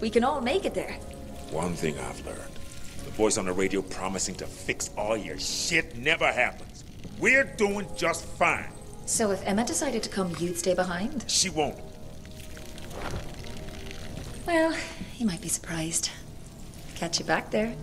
we can all make it there. One thing I've learned. The voice on the radio promising to fix all your shit never happens. We're doing just fine. So if Emma decided to come, you'd stay behind? She won't. Well, you might be surprised. Catch you back there.